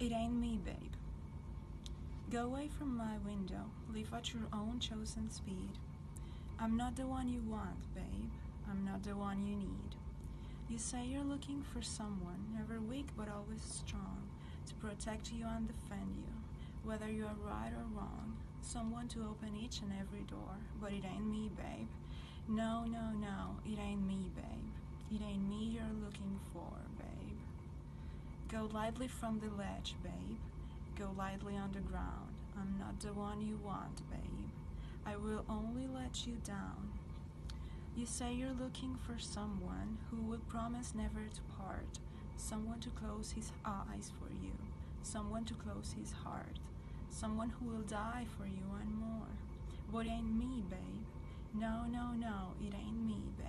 It ain't me, babe. Go away from my window, live at your own chosen speed. I'm not the one you want, babe. I'm not the one you need. You say you're looking for someone, never weak but always strong, to protect you and defend you, whether you are right or wrong. Someone to open each and every door, but it ain't me, babe. No, no, no, it ain't me, babe. It ain't me you're looking for, babe. Go lightly from the ledge, babe. Go lightly on the ground. I'm not the one you want, babe. I will only let you down. You say you're looking for someone who will promise never to part, someone to close his eyes for you, someone to close his heart, someone who will die for you and more. But it ain't me, babe. No, no, no, it ain't me, babe.